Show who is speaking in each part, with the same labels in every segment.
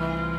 Speaker 1: Thank you.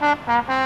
Speaker 2: Ha ha ha.